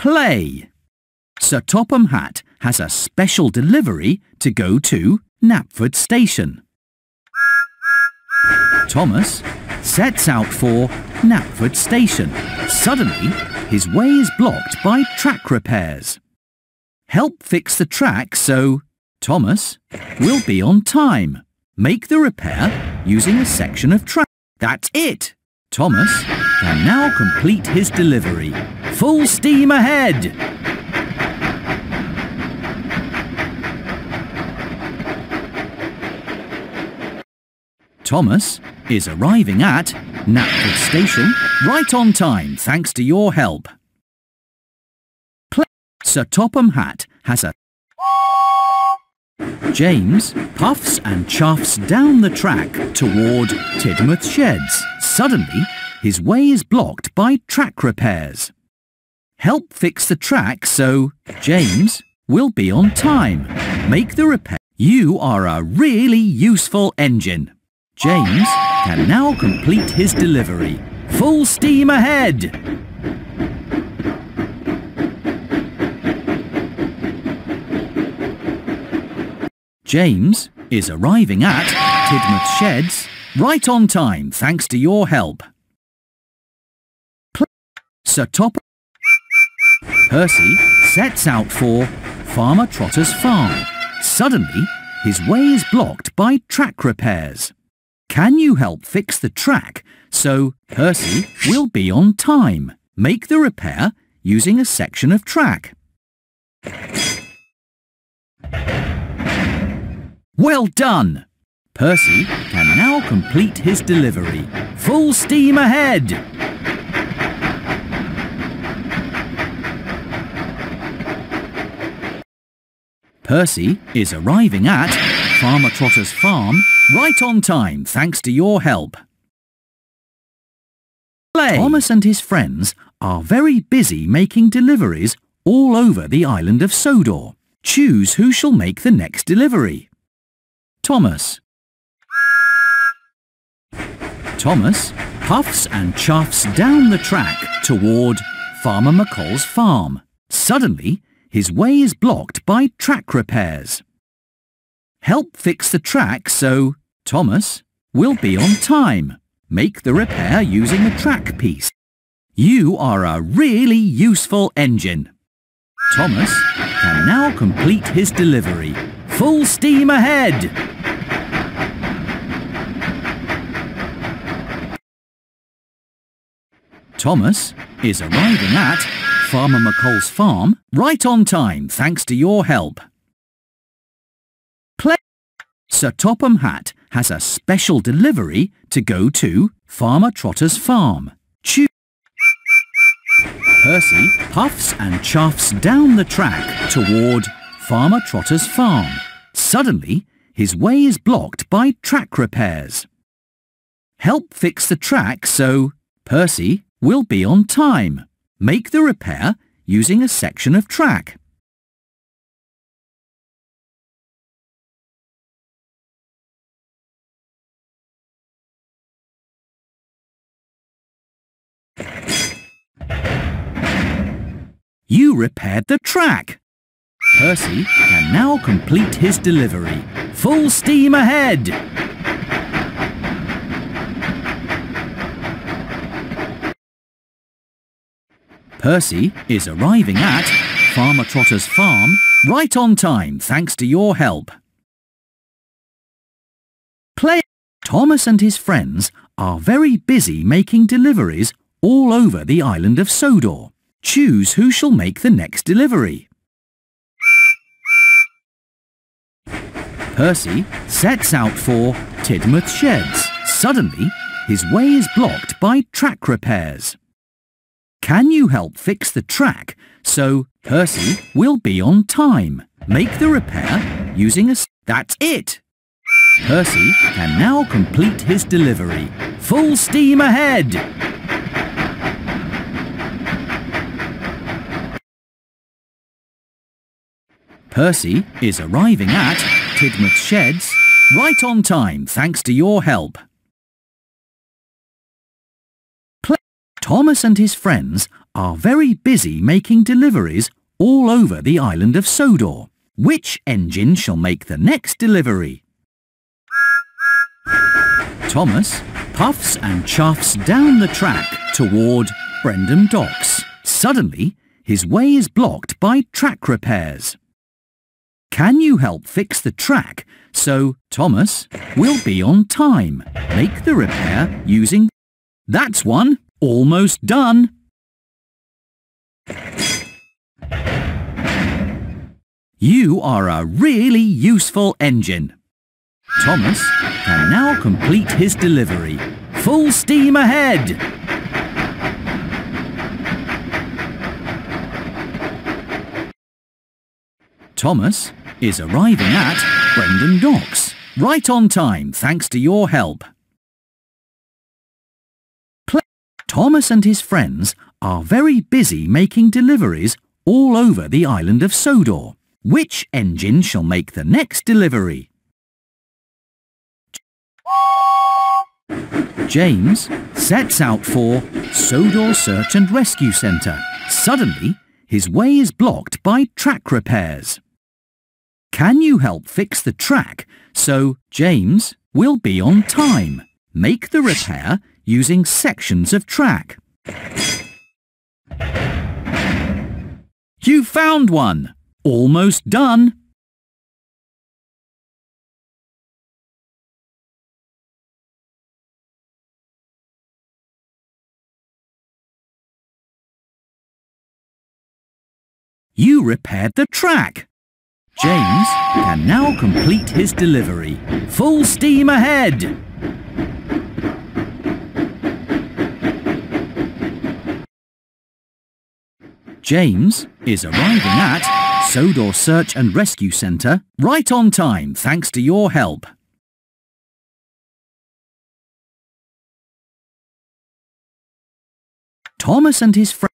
Play. Sir Topham Hatt has a special delivery to go to Knapford Station. Thomas sets out for Knapford Station. Suddenly, his way is blocked by track repairs. Help fix the track so Thomas will be on time. Make the repair using a section of track. That's it! Thomas can now complete his delivery. Full steam ahead! Thomas is arriving at Knapford Station right on time thanks to your help. Sir Topham Hatt has a... James puffs and chuffs down the track toward Tidmouth Sheds. Suddenly, his way is blocked by track repairs. Help fix the track so James will be on time. Make the repair. You are a really useful engine. James can now complete his delivery. Full steam ahead! James is arriving at Tidmouth Sheds right on time thanks to your help. Sir Top Percy sets out for Farmer Trotter's farm. Suddenly, his way is blocked by track repairs. Can you help fix the track so Percy will be on time? Make the repair using a section of track. Well done! Percy can now complete his delivery. Full steam ahead! Percy is arriving at Farmer Trotter's farm right on time thanks to your help. Thomas and his friends are very busy making deliveries all over the island of Sodor. Choose who shall make the next delivery. Thomas. Thomas puffs and chuffs down the track toward Farmer McColl's farm. Suddenly, his way is blocked by track repairs. Help fix the track so Thomas will be on time. Make the repair using a track piece. You are a really useful engine. Thomas can now complete his delivery. Full steam ahead! Thomas is arriving at Farmer McColl's farm right on time thanks to your help. Play. Sir Topham Hatt has a special delivery to go to Farmer Trotter's farm. Choose. Percy puffs and chuffs down the track toward Farmer Trotter's farm. Suddenly, his way is blocked by track repairs. Help fix the track so Percy will be on time. Make the repair using a section of track. You repaired the track. Percy can now complete his delivery. Full steam ahead! Percy is arriving at Farmer Trotter's farm right on time thanks to your help. Play. Thomas and his friends are very busy making deliveries all over the island of Sodor. Choose who shall make the next delivery. Percy sets out for Tidmouth Sheds. Suddenly, his way is blocked by track repairs. Can you help fix the track so Percy will be on time? Make the repair using a... That's it! Percy can now complete his delivery. Full steam ahead! Percy is arriving at Tidmouth Sheds right on time thanks to your help. Thomas and his friends are very busy making deliveries all over the island of Sodor. Which engine shall make the next delivery? Thomas puffs and chuffs down the track toward Brendam Docks. Suddenly, his way is blocked by track repairs. Can you help fix the track so Thomas will be on time? Make the repair using... That's one! Almost done! You are a really useful engine. Thomas can now complete his delivery. Full steam ahead! Thomas is arriving at Brendam Docks, right on time thanks to your help. Thomas and his friends are very busy making deliveries all over the island of Sodor. Which engine shall make the next delivery? James sets out for Sodor Search and Rescue Centre. Suddenly, his way is blocked by track repairs. Can you help fix the track so James will be on time? Make the repair using sections of track. You found one! Almost done! You repaired the track! James can now complete his delivery. Full steam ahead! James is arriving at Sodor Search and Rescue Centre right on time thanks to your help. Thomas and his friends